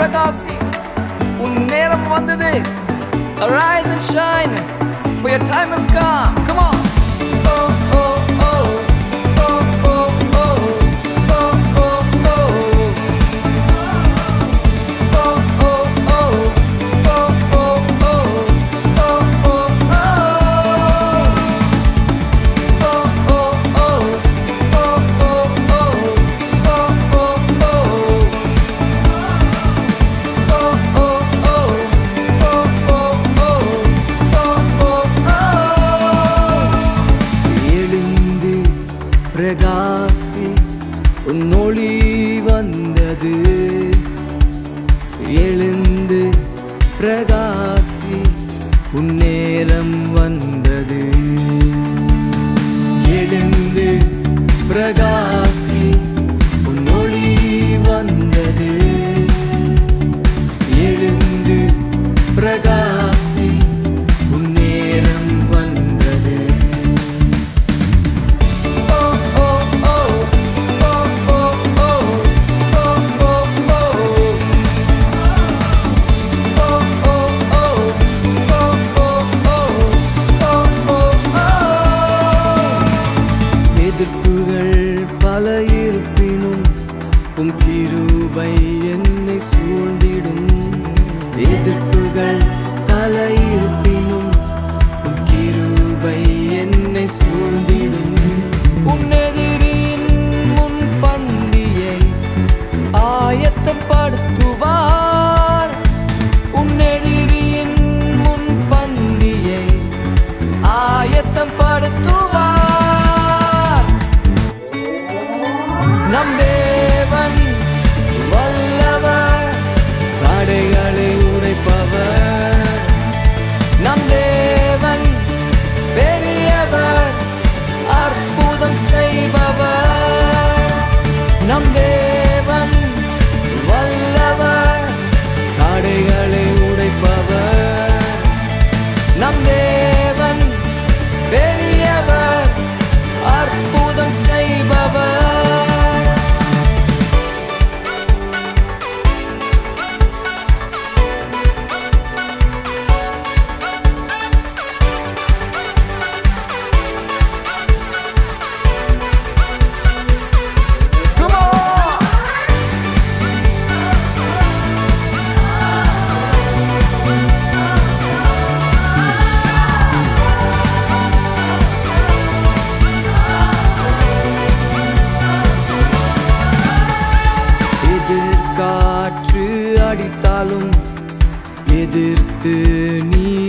புரதாசி உன் நேரம் Arise and shine, for your time has come. Come on. ஆசி உன்னேரம் வந்தது. எழுந்து பிரகாஷ் கிருபை என்னை சூழ்ந்திடும். எதிர்ப்புகள் தலையிருப்பினும் கிருபை என்னை சூழ்ந்திடும். உன்னெதிரின் முன் பந்தியை ஆயத்தப்படுத்துவார். உன்னெதிரியின் முன் பந்தியை ஆயத்தப்படுத்துவார். நம் say 你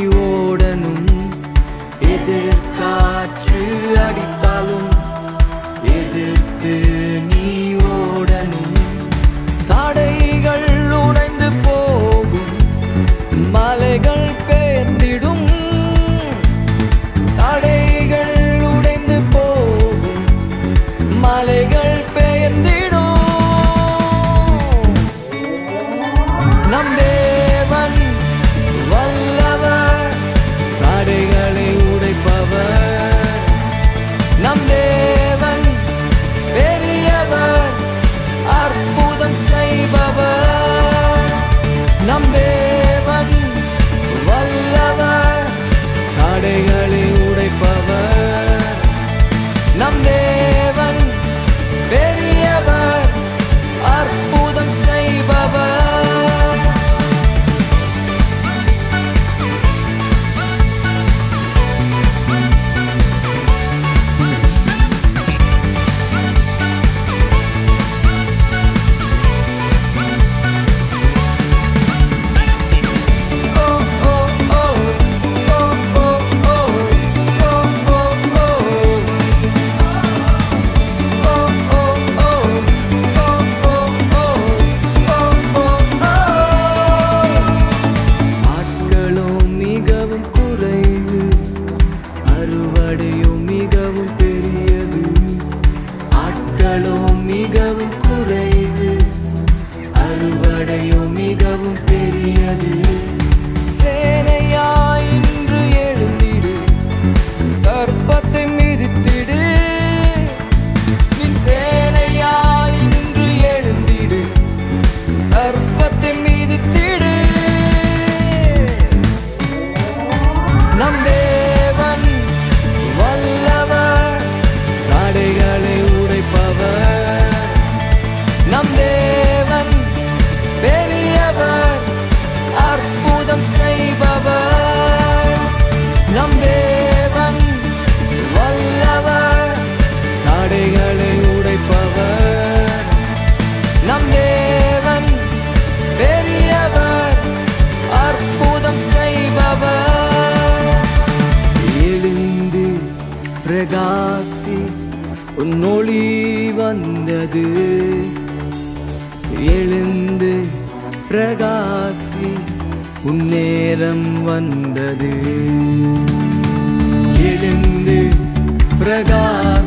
Hernández. பிரகாசி உன்னேரம் வந்தது. எழுந்து பிரகாசி